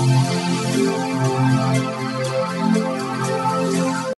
Música